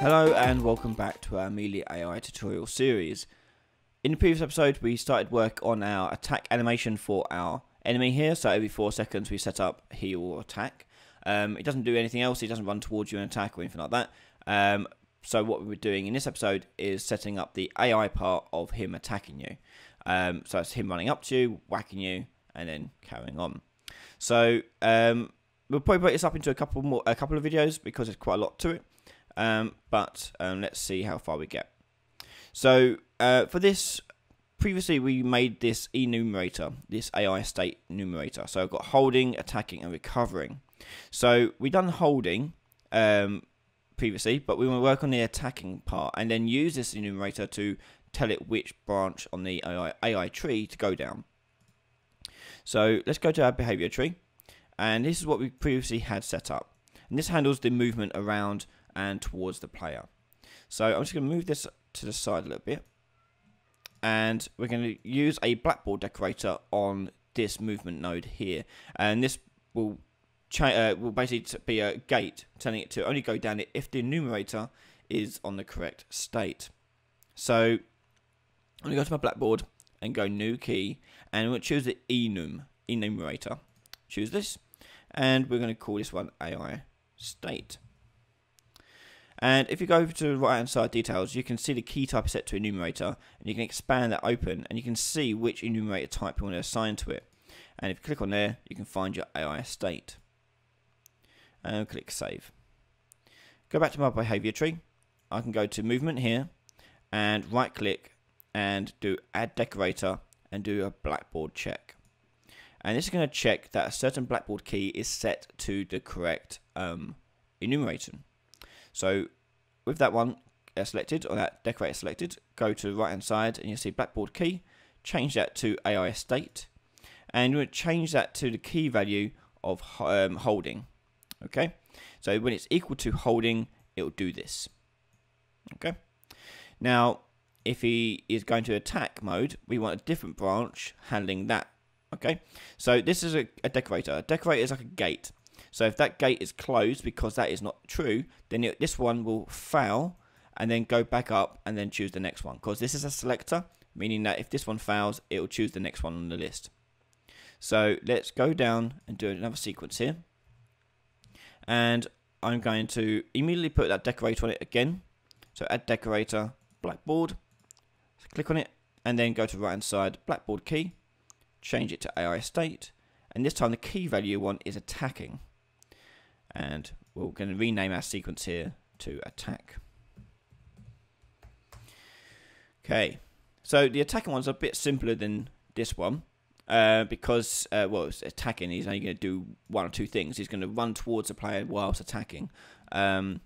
Hello and welcome back to our Melee AI tutorial series. In the previous episode we started work on our attack animation for our enemy here, so every 4 seconds we set up heal or attack. Um, it doesn't do anything else, it doesn't run towards you and attack or anything like that. Um, so what we're doing in this episode is setting up the AI part of him attacking you. Um, so it's him running up to you, whacking you, and then carrying on. So um, we'll probably break this up into a couple more, a couple of videos because there's quite a lot to it. Um, but um, let's see how far we get. So uh, for this, previously we made this enumerator, this AI state numerator. So I've got holding, attacking, and recovering. So we done holding um, previously, but we want to work on the attacking part and then use this enumerator to tell it which branch on the AI, AI tree to go down. So let's go to our behavior tree, and this is what we previously had set up. And this handles the movement around and towards the player. So I'm just going to move this to the side a little bit. And we're going to use a blackboard decorator on this movement node here. And this will uh, will basically be a gate telling it to only go down it if the enumerator is on the correct state. So I'm going to go to my blackboard and go new key and we'll choose the enum enumerator. Choose this and we're going to call this one AI state. And if you go over to the right hand side details, you can see the key type is set to enumerator, and you can expand that open, and you can see which enumerator type you want to assign to it. And if you click on there, you can find your AI state. And click save. Go back to my behavior tree. I can go to movement here, and right click, and do add decorator, and do a blackboard check. And this is going to check that a certain blackboard key is set to the correct um, enumerator. So with that one uh, selected, or that decorator selected, go to the right hand side and you'll see blackboard key, change that to AI state, and you want to change that to the key value of um, holding. Okay, so when it's equal to holding, it will do this. Okay, now if he is going to attack mode, we want a different branch handling that. Okay, so this is a, a decorator. A decorator is like a gate. So if that gate is closed because that is not true, then it, this one will fail and then go back up and then choose the next one. Because this is a selector, meaning that if this one fails, it will choose the next one on the list. So let's go down and do another sequence here. And I'm going to immediately put that decorator on it again. So add decorator, blackboard, so click on it, and then go to the right hand side, blackboard key, change it to AI state, and this time the key value want is attacking and we're going to rename our sequence here to attack. Okay, so the attacking one's a bit simpler than this one. Uh, because, uh, well, it's attacking, he's only going to do one or two things. He's going to run towards the player whilst attacking. Um,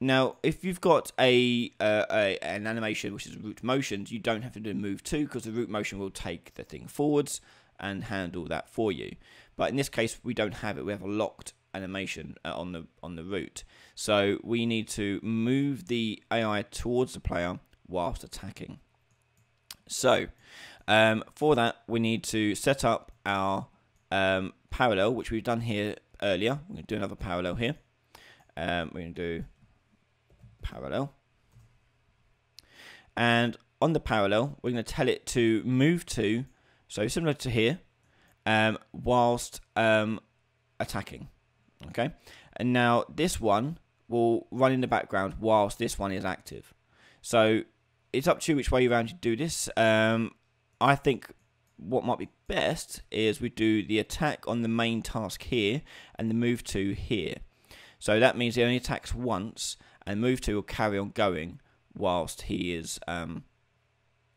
now, if you've got a, uh, a, an animation which is root motions, you don't have to do move to because the root motion will take the thing forwards and handle that for you. But in this case, we don't have it. We have a locked animation uh, on the on the root. So we need to move the AI towards the player whilst attacking. So um, for that, we need to set up our um, parallel, which we've done here earlier. We're going to do another parallel here. Um, we're going to do parallel. And on the parallel, we're going to tell it to move to, so similar to here, um, whilst um, attacking. Okay, and now this one will run in the background whilst this one is active. So it's up to you which way around you do this. Um, I think what might be best is we do the attack on the main task here and the move to here. So that means he only attacks once and move to will carry on going whilst he is um,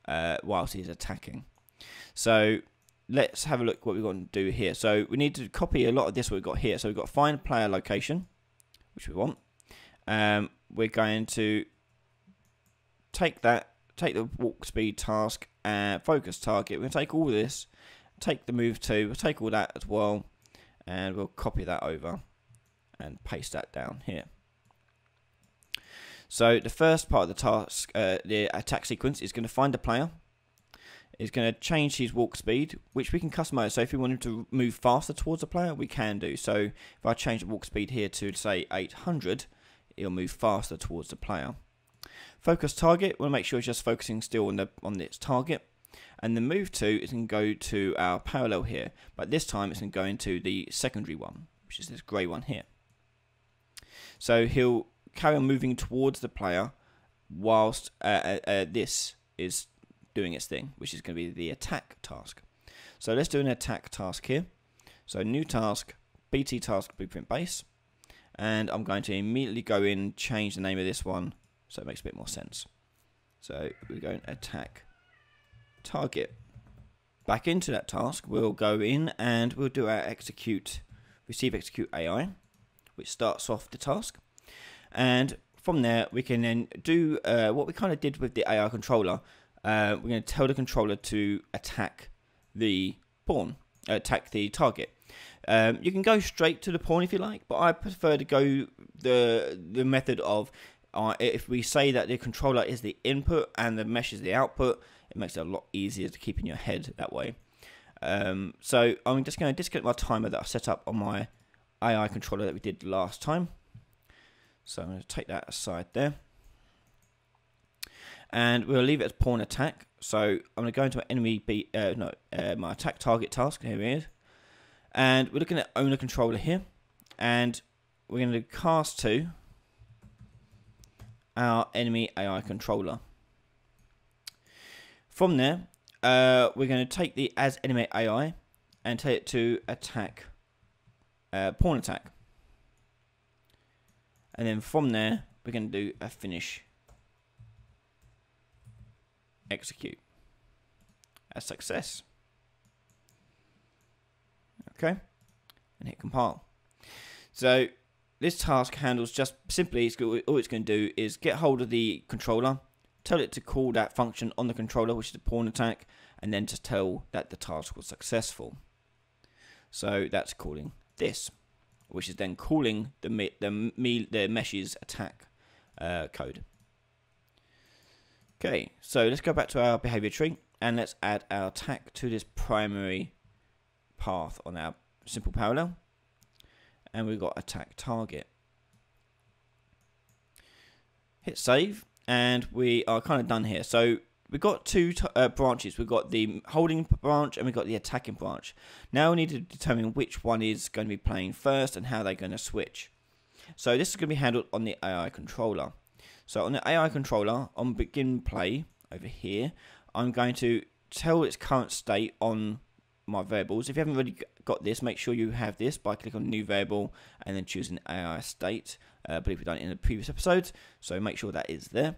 uh, whilst he's attacking. So let's have a look what we're going to do here. So we need to copy a lot of this we've got here. So we've got find player location, which we want. Um, we're going to take that, take the walk speed task and focus target. We're going to take all this, take the move to, we'll take all that as well, and we'll copy that over and paste that down here. So the first part of the task, uh, the attack sequence, is going to find a player is going to change his walk speed, which we can customize. So if we want him to move faster towards a player, we can do. So if I change the walk speed here to say 800, it'll move faster towards the player. Focus target, we'll make sure it's just focusing still on the on its target. And the move to is going to go to our parallel here, but this time it's going to go into the secondary one, which is this grey one here. So he'll carry on moving towards the player whilst uh, uh, uh, this is doing its thing, which is going to be the attack task. So let's do an attack task here. So new task, BT task blueprint base. And I'm going to immediately go in, change the name of this one so it makes a bit more sense. So we're going to attack target. Back into that task, we'll go in and we'll do our execute, receive execute AI, which starts off the task. And from there, we can then do uh, what we kind of did with the AI controller. Uh, we're going to tell the controller to attack the pawn, attack the target. Um, you can go straight to the pawn if you like, but I prefer to go the the method of uh, if we say that the controller is the input and the mesh is the output, it makes it a lot easier to keep in your head that way. Um, so I'm just going to disconnect my timer that I set up on my AI controller that we did last time. So I'm going to take that aside there. And we'll leave it as pawn attack. So I'm going to go into my enemy, be, uh, no, uh, my attack target task. Here it is. And we're looking at owner controller here. And we're going to cast to our enemy AI controller. From there, uh, we're going to take the as enemy AI and take it to attack, uh, pawn attack. And then from there, we're going to do a finish execute. A success. Okay. And hit compile. So this task handles just simply, all it's going to do is get hold of the controller, tell it to call that function on the controller, which is the pawn attack, and then to tell that the task was successful. So that's calling this which is then calling the the the mesh's attack uh, code. Okay, so let's go back to our behavior tree and let's add our attack to this primary path on our simple parallel. And we've got attack target. Hit save and we are kind of done here. So we've got two uh, branches. We've got the holding branch and we've got the attacking branch. Now we need to determine which one is going to be playing first and how they're going to switch. So this is going to be handled on the AI controller. So on the AI controller, on begin play over here, I'm going to tell its current state on my variables. If you haven't already got this, make sure you have this by clicking on new variable and then choosing AI state. Uh, I believe we've done it in the previous episodes, so make sure that is there.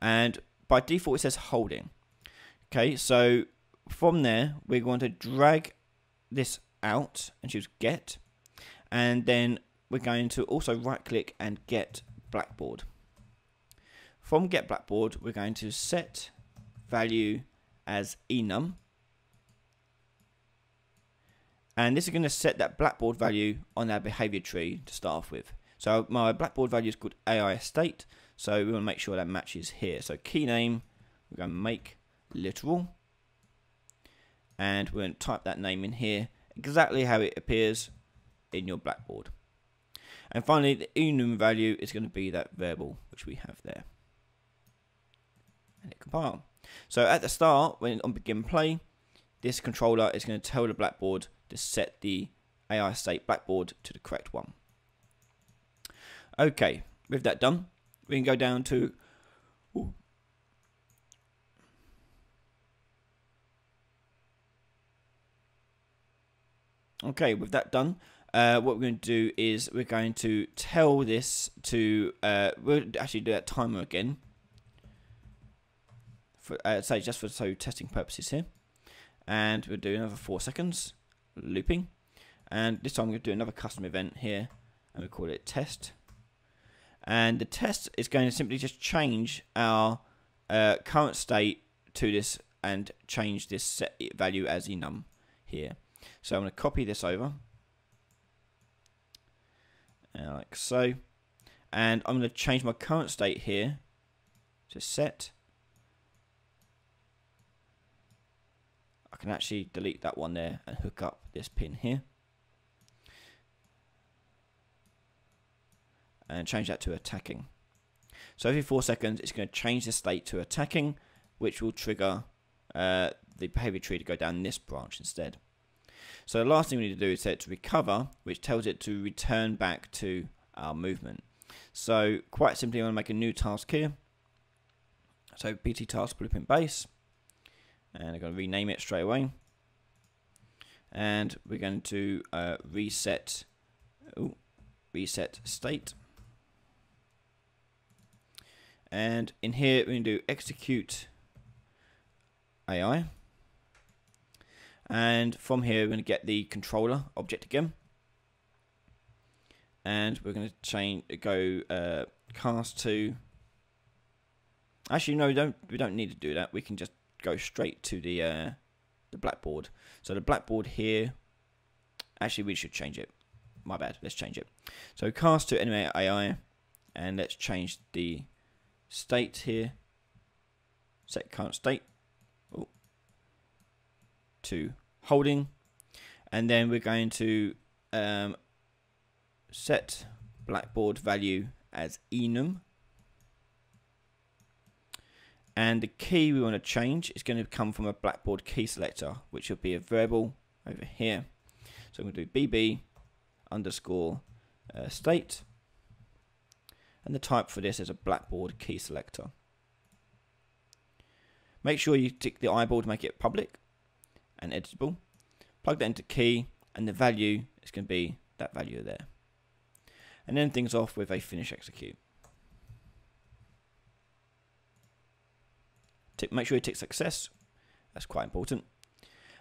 And by default it says holding. Okay, so from there we're going to drag this out and choose get and then we're going to also right click and get blackboard. From get blackboard we're going to set value as enum and this is going to set that blackboard value on our behavior tree to start off with. So my blackboard value is called AI state so we want to make sure that matches here. So key name, we're going to make literal. And we're going to type that name in here exactly how it appears in your blackboard. And finally, the enum value is going to be that variable which we have there. So at the start, when on begin play, this controller is going to tell the blackboard to set the AI state blackboard to the correct one. Okay, with that done, we can go down to ooh, Okay, with that done, uh, what we're going to do is we're going to tell this to, uh, we'll actually do that timer again. For, uh, say just for so testing purposes here. And we'll do another four seconds, looping. And this time we're going to do another custom event here, and we call it test and the test is going to simply just change our uh, current state to this and change this set value as enum here. So I'm going to copy this over like so and I'm going to change my current state here to set can actually delete that one there and hook up this pin here and change that to attacking. So every four seconds, it's going to change the state to attacking, which will trigger uh, the behavior tree to go down this branch instead. So the last thing we need to do is set to recover, which tells it to return back to our movement. So quite simply, I'm going to make a new task here. So BT task blueprint base, and I'm going to rename it straight away. And we're going to uh, reset, ooh, reset state. And in here, we're going to do execute AI. And from here, we're going to get the controller object again. And we're going to change, go uh, cast to. Actually, no, we don't. We don't need to do that. We can just go straight to the uh, the blackboard. So the blackboard here. Actually, we should change it. My bad. Let's change it. So cast to enemy AI, and let's change the state here. Set current state to holding, and then we're going to um, set blackboard value as enum. And the key we want to change is going to come from a blackboard key selector, which will be a variable over here. So I'm going to do bb underscore uh, state. And the type for this is a blackboard key selector. Make sure you tick the eyeball to make it public and editable. Plug that into key and the value is going to be that value there. And then things off with a finish execute. Tick, make sure you tick success. That's quite important.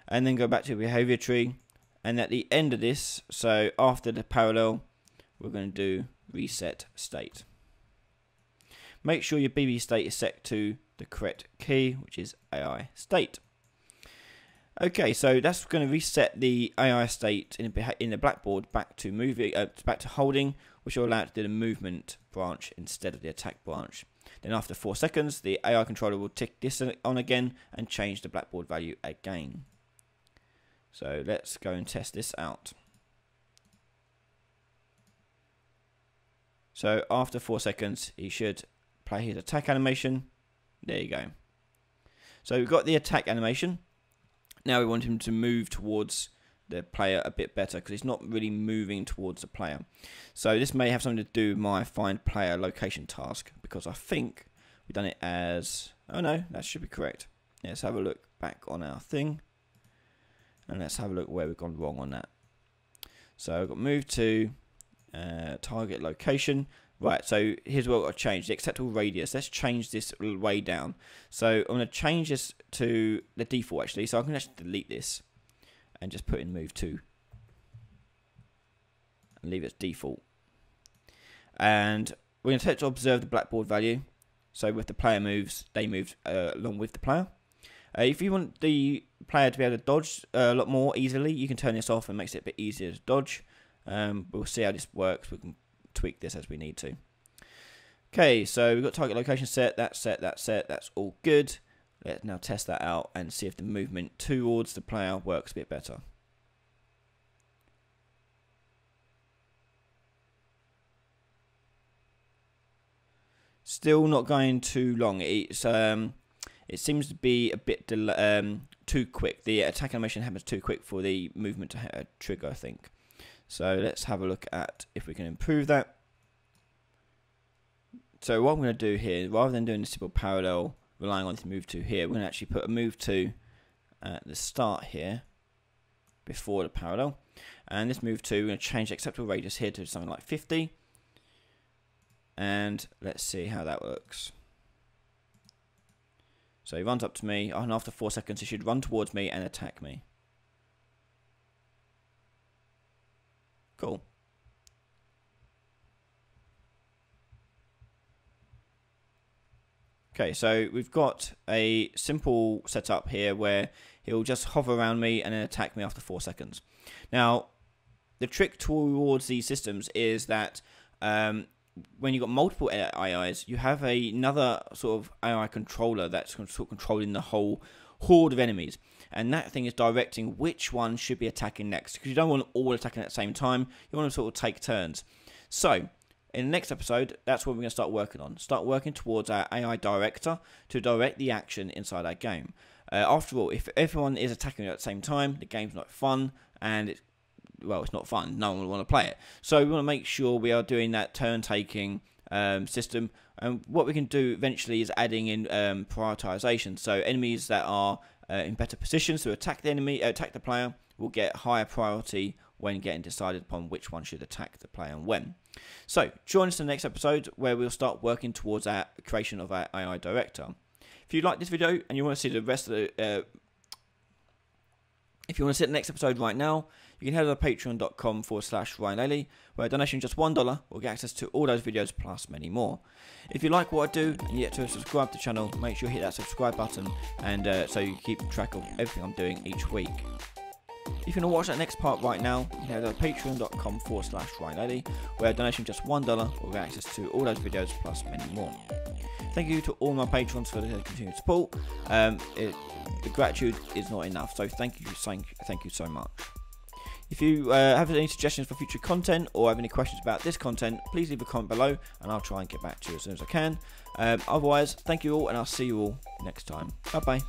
And then go back to behavior tree. And at the end of this, so after the parallel, we're going to do reset state. Make sure your BB state is set to the correct key, which is AI state. Okay, so that's going to reset the AI state in in the blackboard back to moving, uh, back to holding, which will allow it to do the movement branch instead of the attack branch. Then after four seconds, the AI controller will tick this on again and change the blackboard value again. So let's go and test this out. So after four seconds, he should play his attack animation. There you go. So we've got the attack animation. Now we want him to move towards the player a bit better because it's not really moving towards the player. So this may have something to do with my find player location task because I think we've done it as, oh no, that should be correct. Let's have a look back on our thing and let's have a look where we've gone wrong on that. So I've got move to uh, target location. Right, so here's what I've changed. The acceptable radius. Let's change this way down. So I'm going to change this to the default actually. So I can actually delete this and just put in move to and leave it as default. And we're going to to observe the blackboard value. So with the player moves, they move uh, along with the player. Uh, if you want the player to be able to dodge uh, a lot more easily, you can turn this off and makes it a bit easier to dodge. Um, we'll see how this works. We can tweak this as we need to. Okay, so we've got target location set, that's set, that's set, that's all good. Let's now test that out and see if the movement towards the player works a bit better. Still not going too long. It's um, it seems to be a bit um, too quick. The attack animation happens too quick for the movement to trigger, I think. So let's have a look at if we can improve that. So what I'm going to do here, rather than doing a simple parallel, relying on this move to here, we're going to actually put a move to at the start here, before the parallel. And this move to, we're going to change the acceptable radius here to something like 50. And let's see how that works. So he runs up to me, and after 4 seconds he should run towards me and attack me. Cool. Okay, so we've got a simple setup here where he'll just hover around me and then attack me after four seconds. Now, the trick towards these systems is that um, when you've got multiple AIs, you have a, another sort of AI controller that's sort of controlling the whole horde of enemies and that thing is directing which one should be attacking next because you don't want all attacking at the same time. You want to sort of take turns. So In the next episode, that's what we're going to start working on. Start working towards our AI director to direct the action inside our game. Uh, after all, if everyone is attacking at the same time, the game's not fun, and it, well, it's not fun. No one will want to play it. So we want to make sure we are doing that turn-taking um, system. And what we can do eventually is adding in um, prioritization. So enemies that are uh, in better positions to attack the enemy, uh, attack the player, will get higher priority when getting decided upon which one should attack the player and when. So join us in the next episode where we'll start working towards our creation of our AI director. If you like this video and you want to see the rest of the, uh, if you want to see the next episode right now, you can head to patreon.com forward slash Ryan Laley, where a donation just $1 will get access to all those videos plus many more. If you like what I do and yet to subscribe to the channel, make sure you hit that subscribe button and uh, so you keep track of everything I'm doing each week. If you want to watch that next part right now, you can head to patreon.com forward slash Laley, where a donation just $1 will get access to all those videos plus many more. Thank you to all my patrons for the continued support. Um, it, the gratitude is not enough, so thank you, thank, thank you so much. If you uh, have any suggestions for future content or have any questions about this content, please leave a comment below and I'll try and get back to you as soon as I can. Um, otherwise, thank you all and I'll see you all next time. Bye bye.